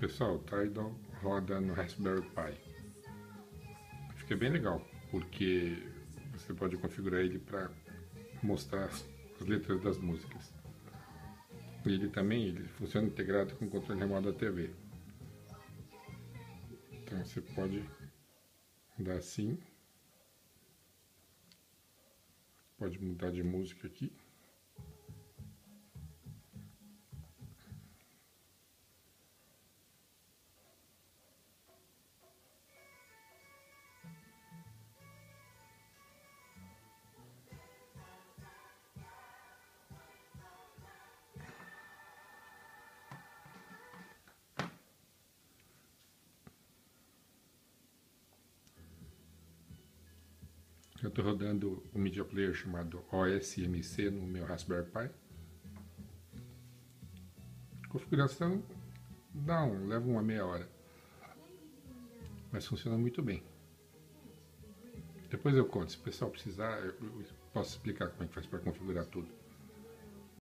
Pessoal, Tidal roda no Raspberry Pi. Fica bem legal, porque você pode configurar ele para mostrar as letras das músicas. Ele também ele funciona integrado com o controle remoto da TV. Então você pode dar assim. Pode mudar de música aqui. Eu estou rodando um media player chamado OSMC no meu Raspberry Pi. Configuração não, leva uma meia hora. Mas funciona muito bem. Depois eu conto, se o pessoal precisar, eu posso explicar como é que faz para configurar tudo.